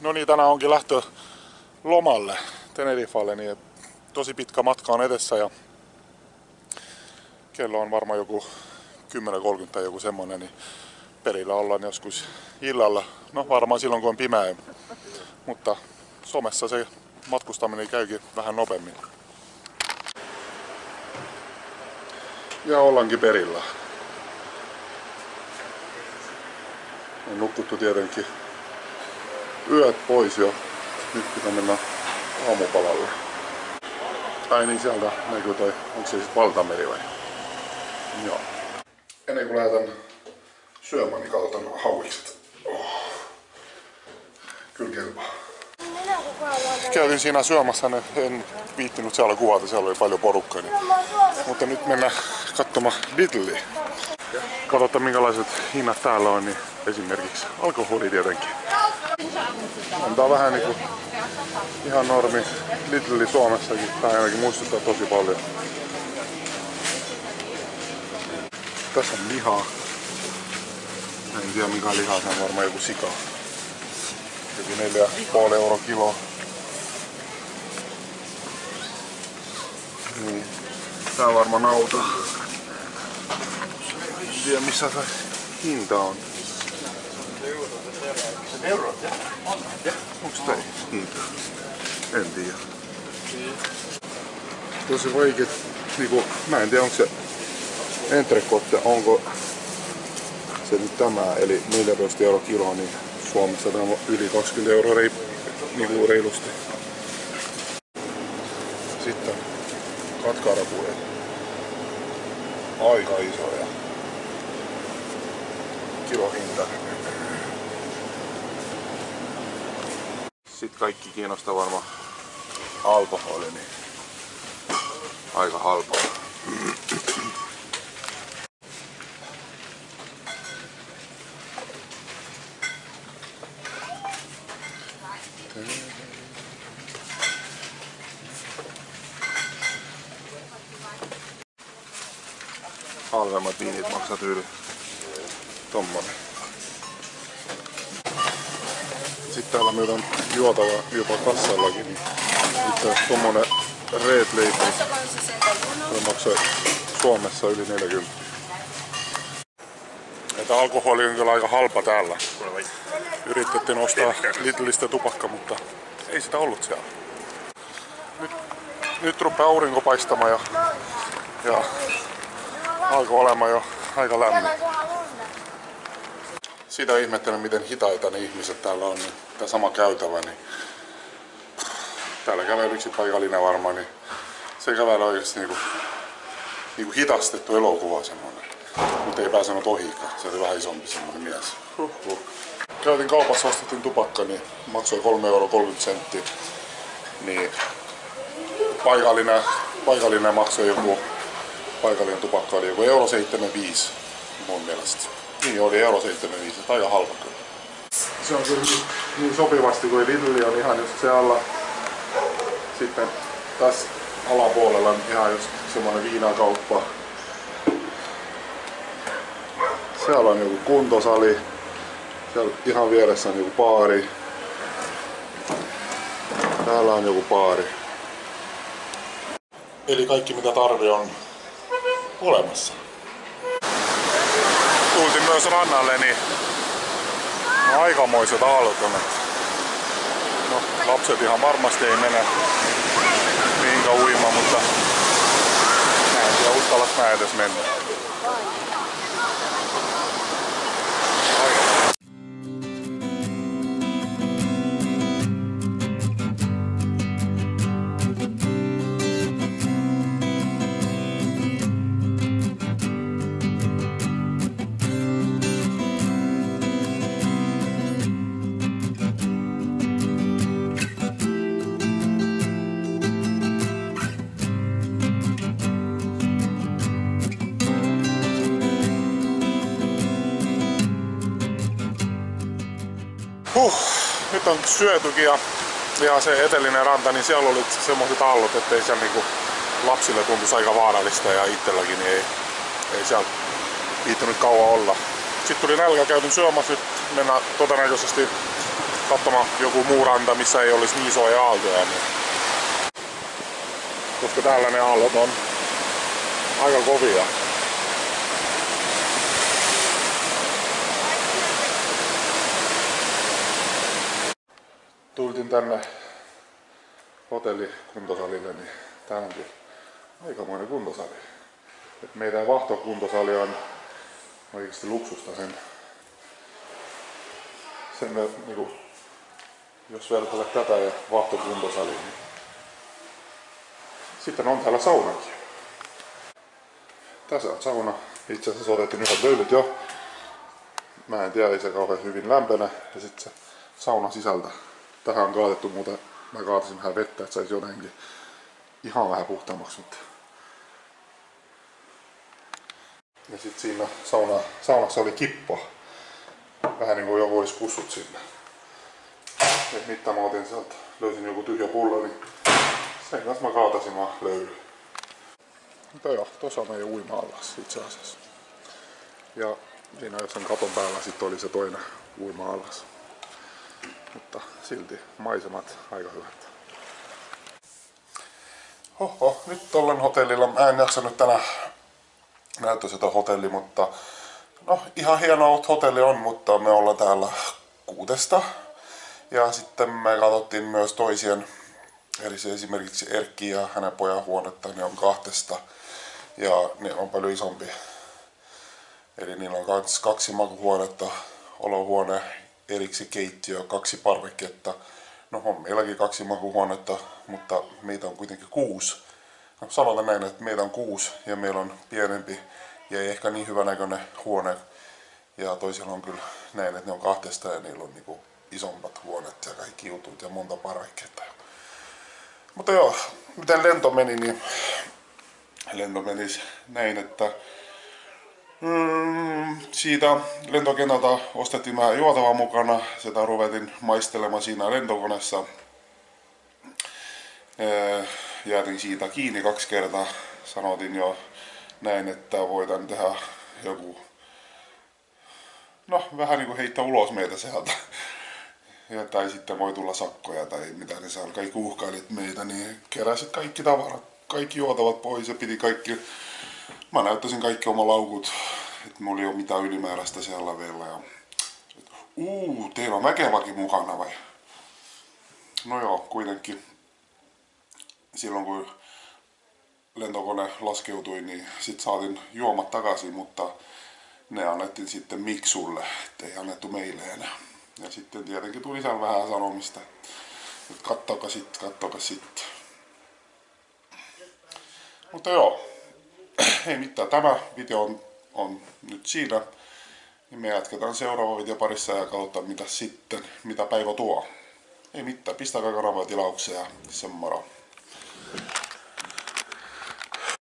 No niin, tänään onkin lähtö lomalle Tenerifalle, niin tosi pitkä matka on edessä ja kello on varmaan joku 10.30 tai joku semmonen, niin perillä ollaan joskus illalla. No varmaan silloin kun on pimeä, mutta somessa se matkustaminen käykin vähän nopeammin. Ja ollaankin perillä. On nukuttu tietenkin yöt pois jo. Nyt pitää mennä aamupalalle. Ai niin, sieltä näkyy toi, onko se siis valtameri vai? Joo. Ennen kuin lähdetään syömään, niin katsotaan hauikset. Oh. Kyllä kelpaa. Käytin siinä syömässä, niin en viittinyt siellä kuvata, siellä oli paljon porukkaa. Niin. Mutta nyt mennään katsomaan Lidliä. Katsotaan minkälaiset hinnat täällä on, niin esimerkiksi alkoholi tietenkin. On tää vähän niinku ihan normi Lidli Suomessakin. Tää ainakin muistuttaa tosi paljon. Tässä on lihaa. En tiedä mikä lihaa, se on varmaan joku sika. Joku 4,5 euro kilo. Niin. Tää on varmaan nauta. En tiedä missä se hinta on. Onks tää hinta? En tiedä. Tosi vaikea, niinku, mä en tiedä onko se entrecote, onko se nyt tämä, eli 14 euro kilo, niin Suomessa tämä on yli 20 euroa rei, niinku reilusti. Sitten katkarapuja. Aika isoja. Kilohinta. Sitten kaikki kiinnostaa varmaan alkoholi, niin aika halpaa. halvemmat viinit maksaa tyyli tommonen. Sitten täällä meillä on juotava jopa kassallakin, niin itse tommonen Red Label, se maksaa Suomessa yli 40. Että alkoholi on kyllä aika halpa täällä. Yritettiin ostaa Lidlistä tupakka, mutta ei sitä ollut siellä. Nyt, nyt rupeaa aurinko paistamaan ja, ja alkoi olemaan jo aika lämmin. Sitä ihmettelen, miten hitaita ne ihmiset täällä on. Niin tämä sama käytävä, niin täällä kävelee yksi paikallinen varmaan, niin se kävelee oikeasti niinku, niinku hitastettu elokuva semmonen. Mutta ei pääsenyt ohikaan. Se oli vähän isompi semmonen mies. Huhhuh. Käytin kaupassa, ostettiin tupakka, niin maksoi 3 euro 30 senttiä. Niin paikallinen, paikallinen maksoi joku paikallinen tupakka oli joku euro 75 mun mielestä. Niin oli euro 75, tai halpa kyllä. Se on kyllä niin sopivasti, kun Lidl on ihan just se alla. Sitten tässä alapuolella on ihan just semmonen viinakauppa. Siellä on joku kuntosali. Siellä ihan vieressä on joku baari. Täällä on joku baari. Eli kaikki mitä tarvi on olemassa. Myös rannalle, niin no, aikamoiset aallot on. No, lapset ihan varmasti ei mene mihinkä uimaan, mutta mä en tiedä mä edes mennä. Huh, nyt on syötykin ja, ja se etelinen ranta, niin siellä oli semmoiset aallot, ettei siellä niinku lapsille tuntuisi aika vaarallista ja itselläkin niin ei, ei siellä viittynyt kauan olla. Sitten tuli nälkä, käytin syömässä, nyt mennään todennäköisesti katsomaan joku muu ranta, missä ei olisi niin isoja aaltoja. Niin. Koska täällä ne aallot on aika kovia. Tultiin tänne hotellikuntosalille, niin tää onkin aikamoinen kuntosali. Et meidän vahtokuntosali on oikeasti luksusta sen, sen niin kuin, jos vertailla tätä ja vahtokuntosaliin, niin sitten on täällä saunakin. Tässä on sauna. Itse asiassa otettiin yhdet löylyt jo. Mä en tiedä, ei se kauhean hyvin lämpene. Ja sitten se sauna sisältä. Tähän on kaatettu muuten, mä kaatasin vähän vettä, että saisi jotenkin ihan vähän puhtaammaksi. Mutta... Ja sitten siinä sauna, saunassa oli kippo. Vähän niin kuin joku olisi kussut sinne. Et mitä mä otin sieltä, löysin joku tyhjä pullo, niin sen kanssa mä kaatasin vaan löyly. Mutta joo, tuossa on meidän uima-allas itse asiassa. Ja siinä jossain katon päällä sitten oli se toinen uima-allas. Mutta silti maisemat aika hyvät. Oho, nyt ollaan hotellilla. Mä en jaksanut tänään näyttää sitä hotelli, mutta no ihan hieno hotelli on, mutta me ollaan täällä kuudesta. Ja sitten me katsottiin myös toisien, eli se esimerkiksi Erkki ja hänen pojan huonetta, ne on kahtesta ja ne on paljon isompi. Eli niillä on kaksi, kaksi makuhuonetta, olohuone, eriksi keittiö, kaksi parveketta. No on meilläkin kaksi makuhuonetta, mutta meitä on kuitenkin kuusi. No, sanotaan näin, että meitä on kuusi ja meillä on pienempi ja ei ehkä niin hyvänäköinen huone. Ja toisilla on kyllä näin, että ne on kahtesta ja niillä on niinku isommat huonet ja kaikki jutut ja monta parveketta. Mutta joo, miten lento meni, niin lento menisi näin, että mm, siitä lentokentältä ostettiin vähän juotavaa mukana. Sitä ruvetin maistelemaan siinä lentokoneessa. Jäätin siitä kiinni kaksi kertaa. Sanotin jo näin, että voidaan tehdä joku, no vähän niin kuin heittää ulos meitä sieltä. Ja, tai sitten voi tulla sakkoja tai mitä ne saa. Kaikki uhkailit meitä, niin keräsit kaikki tavarat kaikki juotavat pois ja piti kaikki... Mä näyttäisin kaikki oma laukut, että mulla ei ole mitään ylimääräistä siellä vielä. Ja... Uu, teillä on väkeväkin mukana vai? No joo, kuitenkin. Silloin kun lentokone laskeutui, niin sitten saatin juomat takaisin, mutta ne annettiin sitten Miksulle, ettei annettu meille enää. Ja sitten tietenkin tuli siellä vähän sanomista, että kattoka sitten, kattoka sitten. Mutta joo, ei mitään. Tämä video on, on nyt siinä. Niin me jatketaan seuraava video parissa ja katsotaan mitä sitten, mitä päivä tuo. Ei mitään, pistäkää kanavaa tilauksia ja se moro.